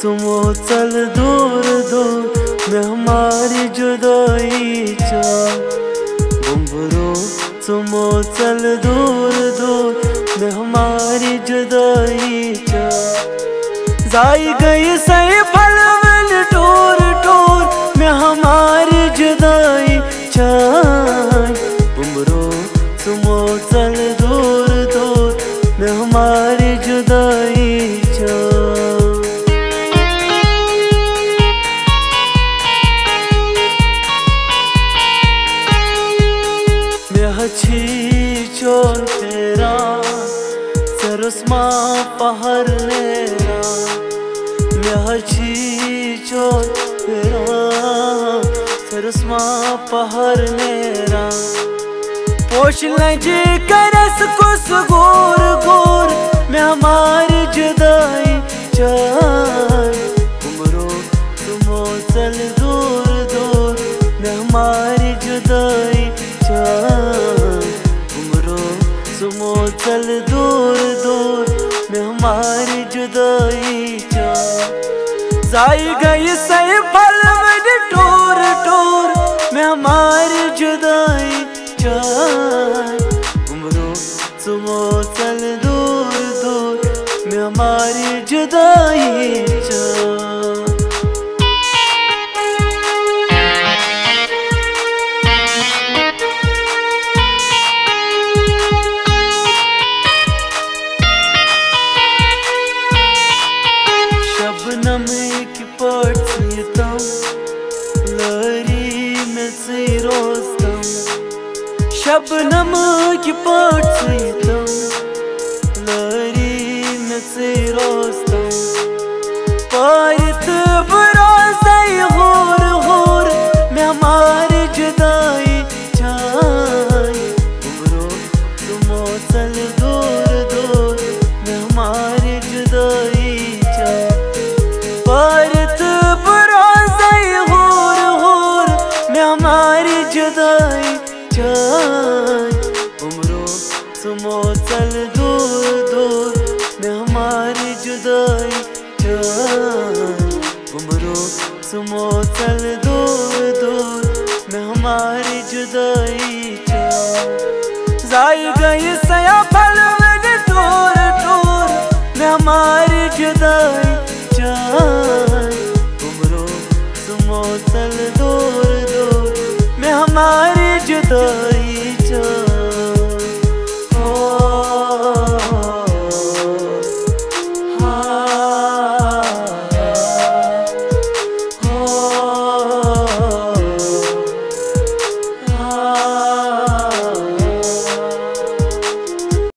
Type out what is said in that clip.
Sumo चल दूर दूर में हमारी जुदाई चा बुम्बरो सुमो चल दूर दूर में हमारी जुदाई चा। जाई गई सही फल टूर टूर में हमारी जुदाई चा बुम्बरो सुमो चल दूर दूर में हमारी जुदाई छी चोर तेरा सरसमा पहर नेरा मैं छी चोर तेरा। सरसमा पहर लजे करस कुस गोर गोर, मैं जुदाई चार उमरो चल दूर दूर, मैं हमारी जुदाई उमरो सुमो चल दूर हमारी जुदाई जाई गई सही फल टूर टूर। में हमारी जुदाई उमरो सुमो चल दूर दूर। में हमारी जुदाई चा një tam Lërime të i rostam Shabë në më kjë për tam Lërime të rostam Pari जुदाई चाय उमरो तुमो चल दूर दूर। में हमारी जुदाई उमरो सुमो चल दूर दूर। में हमारी जुदाई, जाई। गई सया फल उमरो दूर दूर। में हमारी जुदाई